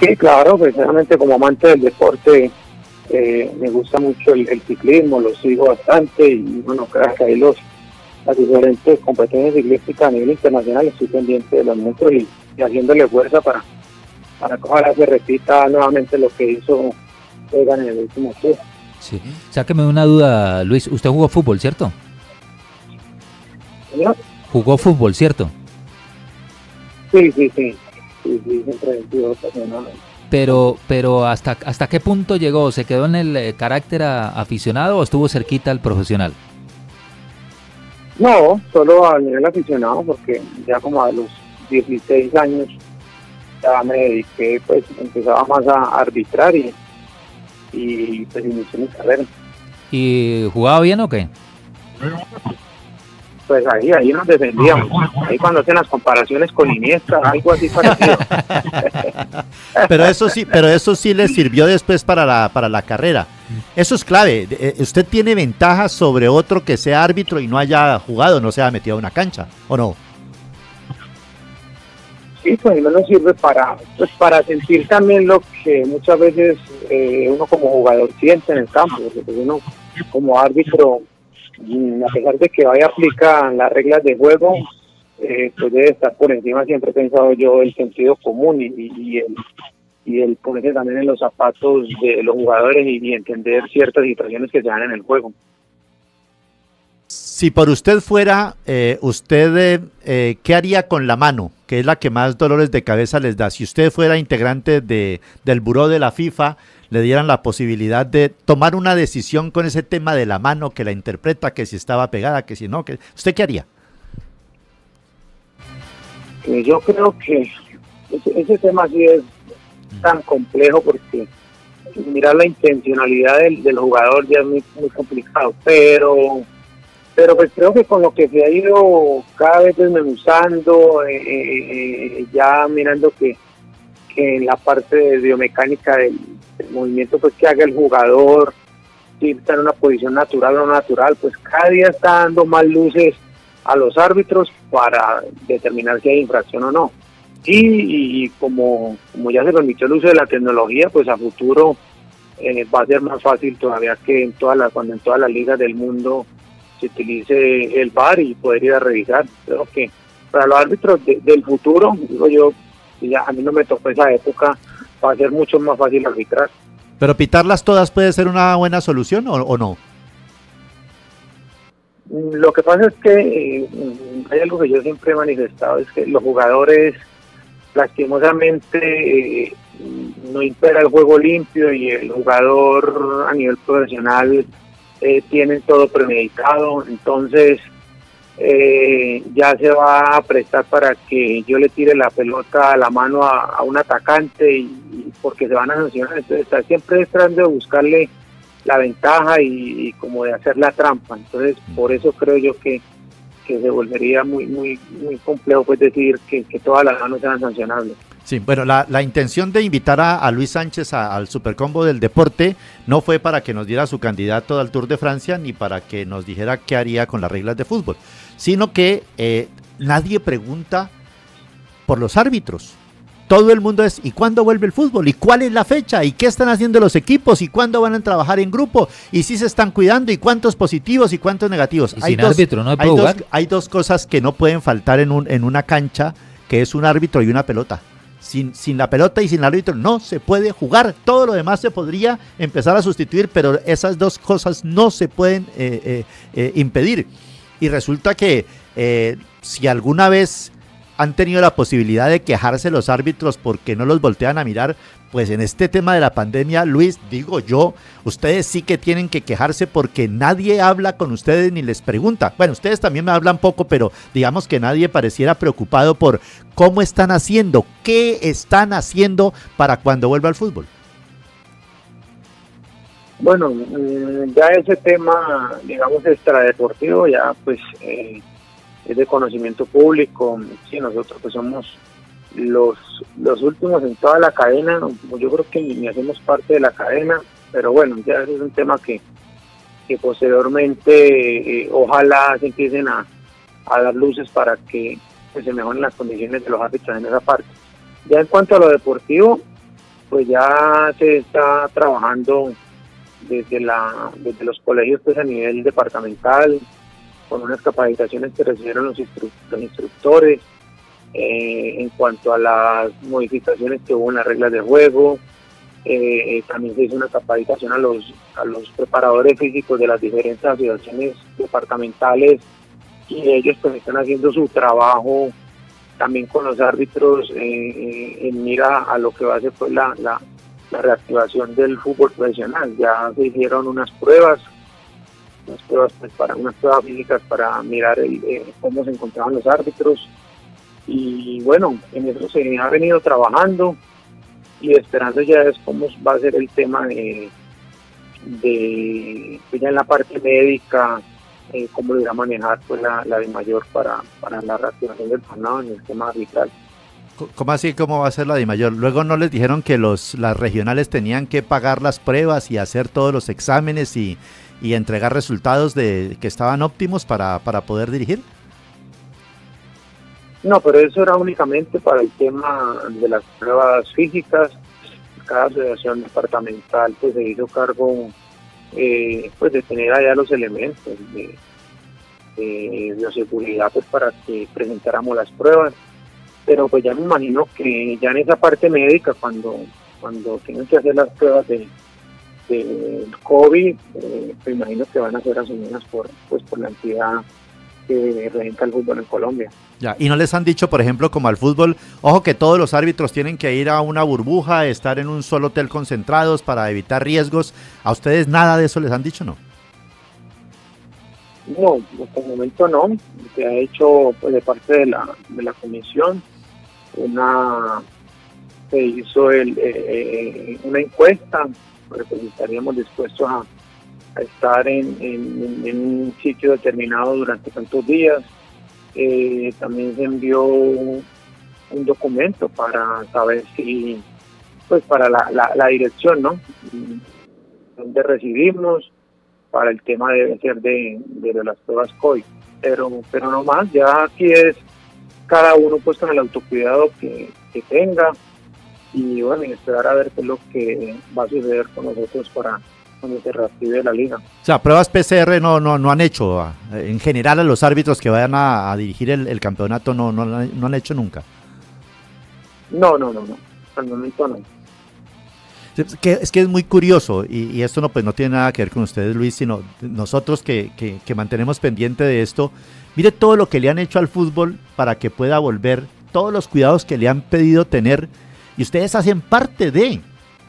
Sí, claro, precisamente como amante del deporte eh, me gusta mucho el, ciclismo, lo sigo bastante y bueno, creo que ahí los, las diferentes competencias ciclísticas a nivel internacional estoy pendiente de los nuestros y, haciéndole fuerza para, para que ojalá se repita nuevamente lo que hizo Egan en el último tour. Sí. Sáqueme una duda, Luis. Usted jugó fútbol, ¿cierto? Jugó fútbol, ¿cierto? Sí, sí, sí. Sí, sí pero, pero hasta, ¿hasta qué punto llegó? ¿Se quedó en el eh, carácter aficionado o estuvo cerquita al profesional? No, solo a nivel aficionado, porque ya como a los 16 años ya me dediqué, pues empezaba más a arbitrar y, y pues inicié mi carrera. ¿Y jugaba bien o qué? Pues ahí, ahí nos defendíamos. Ahí cuando hacen las comparaciones con Iniesta, algo así parecido. pero eso sí, pero eso sí le sirvió después para la, para la carrera. Eso es clave. Eh, usted tiene ventaja sobre otro que sea árbitro y no haya jugado, no se haya metido a una cancha, ¿o no? Sí, pues no nos sirve para, pues para sentir también lo que muchas veces eh, uno como jugador siente en el campo, porque pues uno como árbitro a pesar de que vaya a aplicar las reglas de juego, eh, pues debe estar por encima, siempre he pensado yo, el sentido común y, y, el, y el ponerse también en los zapatos de los jugadores y, entender ciertas situaciones que se dan en el juego. Si por usted fuera, eh, ¿usted eh, qué haría con la mano? Que es la que más dolores de cabeza les da. Si usted fuera integrante de, del buró de la FIFA, le dieran la posibilidad de tomar una decisión con ese tema de la mano que la interpreta, que si estaba pegada, que si no, que ¿usted qué haría? Eh, yo creo que ese, tema sí es tan complejo porque mirar la intencionalidad del, jugador ya es muy, muy complicado, pero pero pues creo que con lo que se ha ido cada vez desmenuzando, eh, eh, ya mirando que, que en la parte de biomecánica del, el movimiento pues que haga el jugador, si está en una posición natural o no natural, pues cada día está dando más luces a los árbitros para determinar si hay infracción o no. Y, como, como ya se permitió el uso de la tecnología, pues a futuro eh, va a ser más fácil todavía que en todas las, cuando en todas las ligas del mundo se utilice el VAR y poder ir a revisar. Creo que para los árbitros del futuro, digo yo, ya a mí no me tocó esa época, va a ser mucho más fácil arbitrar. ¿Pero pitarlas todas puede ser una buena solución o, no? Lo que pasa es que eh, hay algo que yo siempre he manifestado, es que los jugadores lastimosamente eh, no impera el juego limpio y el jugador a nivel profesional eh, tiene todo premeditado, entonces eh, ya se va a prestar para que yo le tire la pelota a la mano a, un atacante y, porque se van a sancionar. Entonces está siempre tratando de buscarle la ventaja y, como de hacer la trampa. Entonces por eso creo yo que, que se volvería muy muy muy complejo pues decir que, todas las manos sean sancionables. Sí, bueno, la, la intención de invitar a, Luis Sánchez al Supercombo del Deporte no fue para que nos diera su candidato al Tour de Francia ni para que nos dijera qué haría con las reglas de fútbol sino que eh, nadie pregunta por los árbitros. Todo el mundo es, ¿y cuándo vuelve el fútbol? ¿Y cuál es la fecha? ¿Y qué están haciendo los equipos? ¿Y cuándo van a trabajar en grupo? ¿Y si se están cuidando? ¿Y cuántos positivos y cuántos negativos? hay, dos, árbitro, ¿no hay, dos, hay dos cosas que no pueden faltar en, un, en una cancha, que es un árbitro y una pelota. Sin, sin, la pelota y sin el árbitro no se puede jugar. Todo lo demás se podría empezar a sustituir, pero esas dos cosas no se pueden eh, eh, impedir. Y resulta que eh, si alguna vez han tenido la posibilidad de quejarse los árbitros porque no los voltean a mirar, pues en este tema de la pandemia, Luis, digo yo, ustedes sí que tienen que quejarse porque nadie habla con ustedes ni les pregunta. Bueno, ustedes también me hablan poco, pero digamos que nadie pareciera preocupado por cómo están haciendo, qué están haciendo para cuando vuelva al fútbol. Bueno, mm, ya ese tema, digamos, extradeportivo, ya pues eh, es de conocimiento público. Sí, nosotros pues somos los, los últimos en toda la cadena, yo creo que ni hacemos parte de la cadena, pero bueno, ya ese es un tema que, que posteriormente eh, ojalá se empiecen a, a, dar luces para que pues, se mejoren las condiciones de los árbitros en esa parte. Ya en cuanto a lo deportivo, pues ya se está trabajando desde la desde los colegios pues a nivel departamental con unas capacitaciones que recibieron los, instructores eh, en cuanto a las modificaciones que hubo en las reglas de juego eh, también se hizo una capacitación a los a los preparadores físicos de las diferentes asociaciones departamentales y ellos pues están haciendo su trabajo también con los árbitros eh, en mira a lo que va a ser pues la, la reactivación del fútbol profesional. Ya se hicieron unas pruebas, unas pruebas pues, para unas pruebas físicas para mirar cómo se encontraban los árbitros y bueno, en eso se ha venido trabajando y esperando ya es cómo va a ser el tema de, de pues, ya en la parte médica, eh, cómo lo irá a manejar pues la, la de mayor para, para la reactivación del torneo en el tema arbitral. ¿Cómo así? ¿Cómo va a ser la de mayor? Luego no les dijeron que los las regionales tenían que pagar las pruebas y hacer todos los exámenes y, entregar resultados de que estaban óptimos para, para poder dirigir. No, pero eso era únicamente para el tema de las pruebas físicas. Cada asociación departamental pues se hizo cargo eh, pues de tener allá los elementos de, de bioseguridad pues para que presentáramos las pruebas pero pues ya me imagino que ya en esa parte médica cuando cuando tienen que hacer las pruebas de, COVID, eh, me imagino que van a ser asumidas por pues por la entidad que regenta el fútbol en Colombia. Ya, y no les han dicho, por ejemplo, como al fútbol, ojo que todos los árbitros tienen que ir a una burbuja, estar en un solo hotel concentrados para evitar riesgos. ¿A ustedes nada de eso les han dicho, no? No, hasta el momento no. Se ha hecho pues, de parte de la, de la comisión una se hizo el, eh, eh, una encuesta, porque pues estaríamos dispuestos a, estar en, un sitio determinado durante tantos días. Eh, también se envió un documento para saber si, pues para la, la, dirección, ¿no? Donde recibimos, para el tema debe ser de, de las pruebas COI. Pero, pero no más, ya aquí es cada uno puesto en el autocuidado que, tenga y bueno, y esperar a ver qué es lo que va a suceder con nosotros para cuando se reactive la liga. O sea, pruebas PCR no, no, no han hecho, en general a los árbitros que vayan a, dirigir el, campeonato no, no, no han hecho nunca. No, no, no, no, al momento no. Es que, es que es muy curioso y, esto no, pues, no tiene nada que ver con ustedes, Luis, sino nosotros que, que, que mantenemos pendiente de esto. Mire todo lo que le han hecho al fútbol para que pueda volver, todos los cuidados que le han pedido tener y ustedes hacen parte de,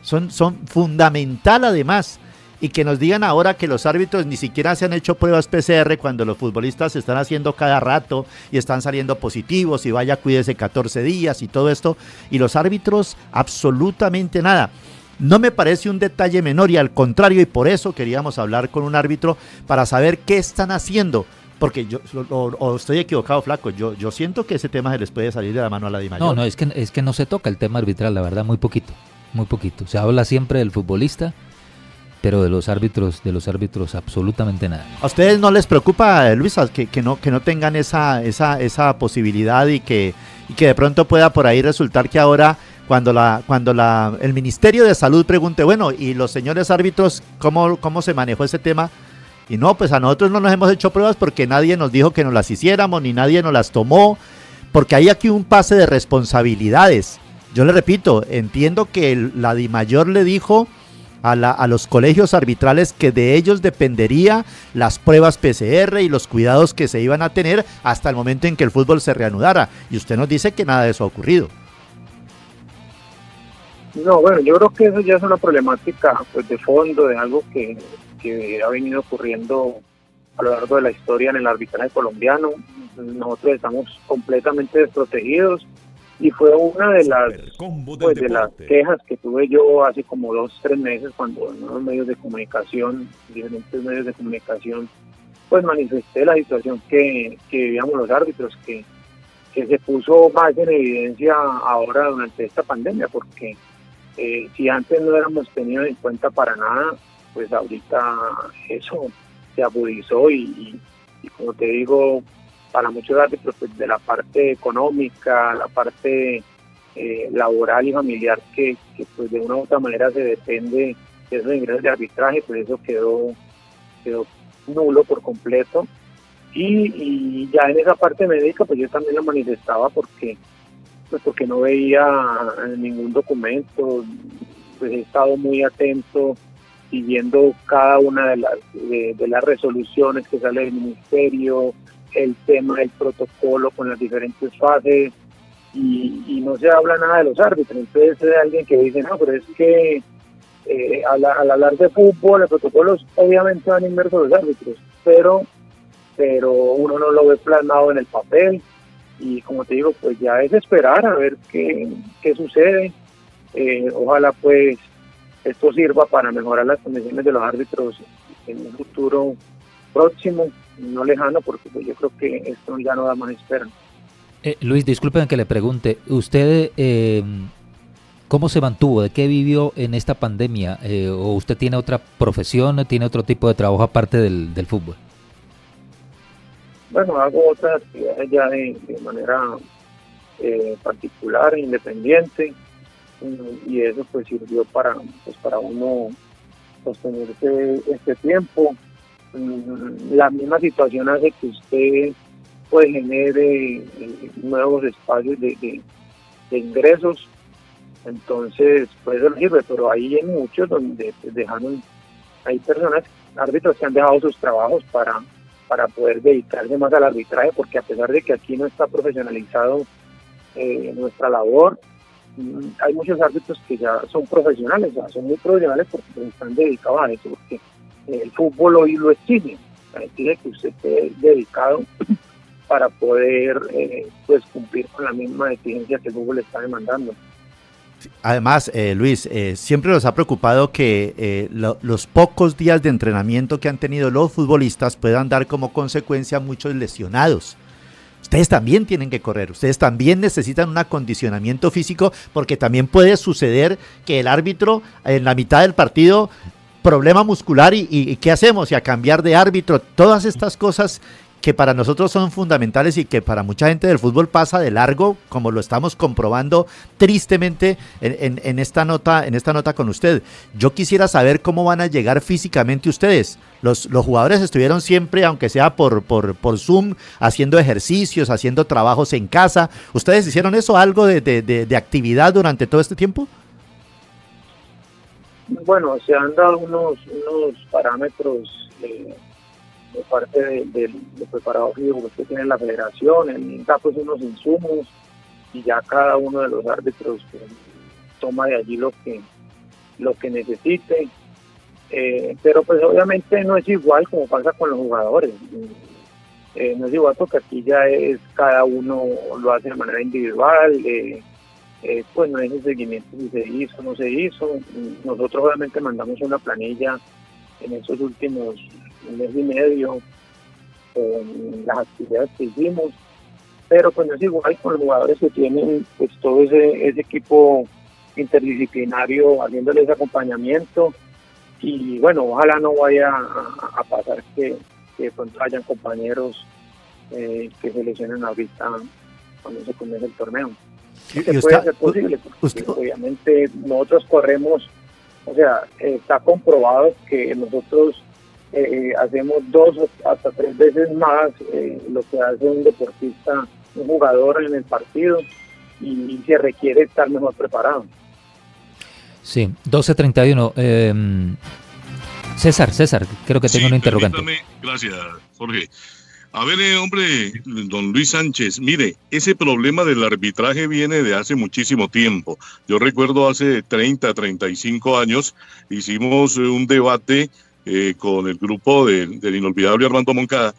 son, son fundamental además. Y que nos digan ahora que los árbitros ni siquiera se han hecho pruebas PCR cuando los futbolistas se están haciendo cada rato y están saliendo positivos y vaya cuídese 14 días y todo esto. Y los árbitros absolutamente nada. No me parece un detalle menor y al contrario, y por eso queríamos hablar con un árbitro para saber qué están haciendo porque yo o, estoy equivocado, flaco. Yo, yo siento que ese tema se les puede salir de la mano a la Di No, no, es que, es que no se toca el tema arbitral, la verdad, muy poquito. Muy poquito. Se habla siempre del futbolista, pero de los árbitros, de los árbitros absolutamente nada. ¿A ustedes no les preocupa, Luisa, que, que no, que no tengan esa, esa, esa posibilidad y que, y que de pronto pueda por ahí resultar que ahora cuando la cuando la el Ministerio de Salud pregunte, bueno, y los señores árbitros, ¿cómo, cómo se manejó ese tema? Y no, pues a nosotros no nos hemos hecho pruebas porque nadie nos dijo que nos las hiciéramos, ni nadie nos las tomó, porque hay aquí un pase de responsabilidades. Yo le repito, entiendo que la DIMAYOR le dijo a, la, a los colegios arbitrales que de ellos dependería las pruebas PCR y los cuidados que se iban a tener hasta el momento en que el fútbol se reanudara. Y usted nos dice que nada de eso ha ocurrido. No, bueno, yo creo que eso ya es una problemática pues de fondo, de algo que que ha venido ocurriendo a lo largo de la historia en el arbitraje colombiano. Nosotros estamos completamente desprotegidos y fue una de las pues, de las quejas que tuve yo hace como dos tres meses cuando en los medios de comunicación diferentes medios de comunicación pues manifesté la situación que, que vivíamos los árbitros que, que se puso más en evidencia ahora durante esta pandemia porque eh, si antes no éramos tenidos en cuenta para nada pues ahorita eso se agudizó y, como te digo, para muchos árbitros pues de la parte económica, la parte eh, laboral y familiar que, pues de una u otra manera se depende de esos ingresos de arbitraje, pues eso quedó, quedó nulo por completo. Y, ya en esa parte médica, pues yo también lo manifestaba porque, pues porque no veía ningún documento, pues he estado muy atento siguiendo cada una de las, de, las resoluciones que sale del ministerio, el tema del protocolo con las diferentes fases, y, no se habla nada de los árbitros. Entonces hay alguien que dice, no, pero es que eh, al, hablar de fútbol, los protocolos obviamente van inmersos los árbitros, pero, pero uno no lo ve plasmado en el papel. Y como te digo, pues ya es esperar a ver qué, qué sucede. Eh, ojalá pues esto sirva para mejorar las condiciones de los árbitros en un futuro próximo, no lejano, porque pues yo creo que esto ya no da más esperanza. Eh, Luis, disculpen que le pregunte, ¿usted eh, cómo se mantuvo? ¿De qué vivió en esta pandemia? Eh, ¿O usted tiene otra profesión, tiene otro tipo de trabajo aparte del, fútbol? Bueno, hago otras actividades ya de, manera particular, independiente, y eso pues sirvió para, pues, para uno sostenerse este tiempo. Mm, la misma situación hace que usted pues genere eh, nuevos espacios de, ingresos. Entonces, pues eso pero ahí hay muchos donde dejaron, hay personas, árbitros que han dejado sus trabajos para, para poder dedicarse más al arbitraje, porque a pesar de que aquí no está profesionalizado eh, nuestra labor, mm, hay muchos árbitros que ya son profesionales, ya son muy profesionales porque están dedicados a eso, porque el fútbol hoy lo exige, exige que usted esté dedicado para poder eh, pues cumplir con la misma exigencia que Google está demandando. Además, eh, Luis, eh, siempre nos ha preocupado que los pocos días de entrenamiento que han tenido los futbolistas puedan dar como consecuencia muchos lesionados. Ustedes también tienen que correr, ustedes también necesitan un acondicionamiento físico porque también puede suceder que el árbitro en la mitad del partido problema muscular y, y, qué hacemos y a cambiar de árbitro, todas estas cosas que para nosotros son fundamentales y que para mucha gente del fútbol pasa de largo, como lo estamos comprobando tristemente en, esta nota, en esta nota con usted. Yo quisiera saber cómo van a llegar físicamente ustedes. Los, jugadores estuvieron siempre, aunque sea por, por, Zoom, haciendo ejercicios, haciendo trabajos en casa. ¿Ustedes hicieron eso, algo de, actividad durante todo este tiempo? Bueno, se han dado unos, unos parámetros de parte del de, de preparado físico que tiene la federación, en pues unos insumos y ya cada uno de los árbitros pues, toma de allí lo que lo que necesite. Eh, pero pues obviamente no es igual como pasa con los jugadores. Eh, no es igual porque aquí ya es cada uno lo hace de manera individual. Eh, pues no el seguimiento si se hizo no se hizo. Nosotros obviamente mandamos una planilla en esos últimos mes y medio con las actividades que hicimos, pero pues es igual con los jugadores que tienen pues todo ese, equipo interdisciplinario haciéndole ese acompañamiento y bueno, ojalá no vaya a, pasar que, que pronto hayan compañeros eh, que se lesionen ahorita cuando se comience el torneo. ¿Y, se puede hacer posible, porque obviamente nosotros corremos, o sea, está comprobado que nosotros eh, hacemos dos hasta tres veces más eh, lo que hace un deportista, un jugador en el partido y, se requiere estar mejor preparado. Sí, 12.31. Eh, César, César, creo que tengo un interrogante. Gracias, Jorge. A ver, eh, hombre, don Luis Sánchez, mire, ese problema del arbitraje viene de hace muchísimo tiempo. Yo recuerdo hace 30, 35 años, hicimos un debate eh, con el grupo del inolvidable Armando Moncada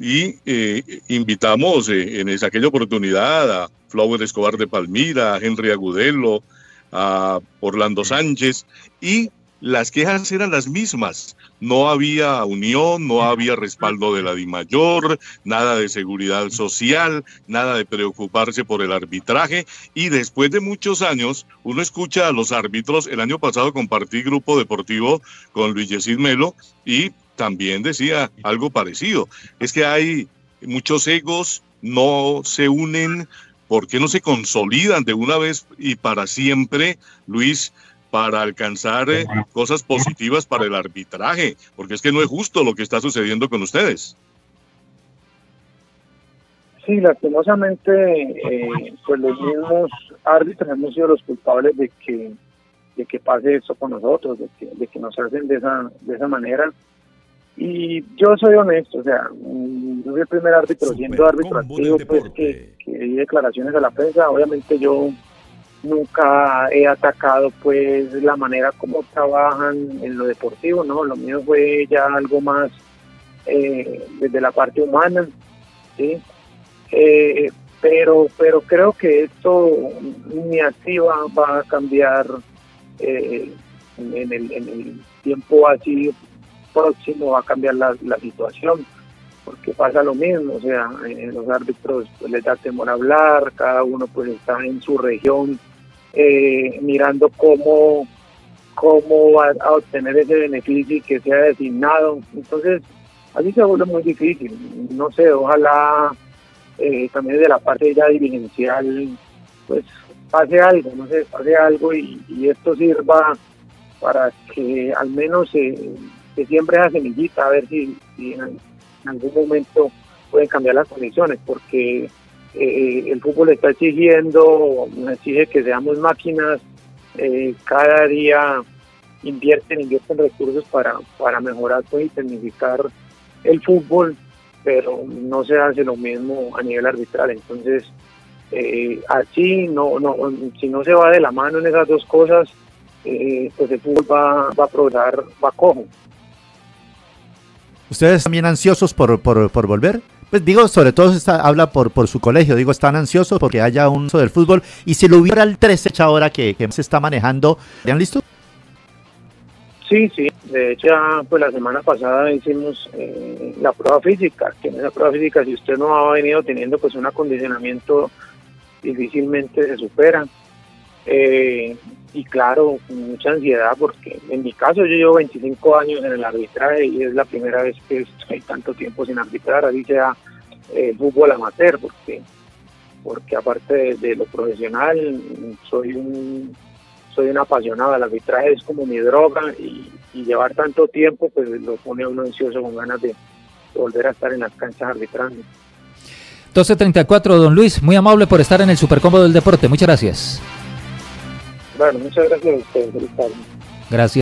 y eh, invitamos eh, en esa, aquella oportunidad a Flower Escobar de Palmira, a Henry Agudelo, a Orlando Sánchez y las quejas eran las mismas. No había unión, no había respaldo de la DIMAYOR, nada de seguridad social, nada de preocuparse por el arbitraje. Y después de muchos años, uno escucha a los árbitros. El año pasado compartí grupo deportivo con Luis Yesid Melo y también decía algo parecido. Es que hay muchos egos, no se unen, ¿Por qué no se consolidan de una vez y para siempre, Luis, para alcanzar eh, cosas positivas para el arbitraje? Porque es que no es justo lo que está sucediendo con ustedes. Sí, lastimosamente, eh, pues los mismos árbitros hemos sido los culpables de que de que pase eso con nosotros, de que, de que nos hacen de esa de esa manera. Y yo soy honesto, o sea, mm, yo soy el primer árbitro, siendo árbitro activo, pues que, que di declaraciones a la prensa. Obviamente yo nunca he atacado pues la manera como trabajan en lo deportivo, ¿no? Lo mío fue ya algo más eh, desde la parte humana, ¿sí? Eh, pero pero creo que esto ni activa va a cambiar eh, en, el, en el tiempo así próximo va a cambiar la, la situación porque pasa lo mismo, o sea, en los árbitros pues, les da temor hablar, cada uno pues está en su región eh, mirando cómo, cómo va a obtener ese beneficio y que sea designado. Entonces, así se vuelve muy difícil. No sé, ojalá eh, también de la parte ya dirigencial, pues pase algo, no sé, pase algo y, esto sirva para que al menos se, siembre esa semillita, a ver si, en, algún momento pueden cambiar las condiciones, porque eh, el fútbol está exigiendo, exige que seamos máquinas, eh, cada día invierten, invierten recursos para, para mejorar pues, y tecnificar el fútbol pero no se hace lo mismo a nivel arbitral. Entonces, eh, así, no, no, si no se va de la mano en esas dos cosas, eh, pues el fútbol va, va a progresar, va cojo. ¿Ustedes también ansiosos por, por, por volver? Pues digo, sobre todo está, habla por, por su colegio, digo, están ansiosos porque haya un uso del fútbol. Y si lo hubiera el 13 ahora que, se está manejando, ¿están listos? Sí, sí. De hecho, pues la semana pasada hicimos eh, la prueba física, que en esa prueba física, si usted no ha venido teniendo pues un acondicionamiento, difícilmente se supera. Eh, y claro, mucha ansiedad, porque en mi caso yo llevo 25 años en el arbitraje y es la primera vez que estoy tanto tiempo sin arbitrar, así sea eh, fútbol amateur, porque porque aparte de, lo profesional, soy un soy un apasionado, el arbitraje es como mi droga y, llevar tanto tiempo pues lo pone a uno ansioso con ganas de, volver a estar en las canchas arbitrando. 12.34, don Luis, muy amable por estar en el Supercombo del Deporte, muchas gracias. Bueno, muchas gracias a ustedes, Gracias.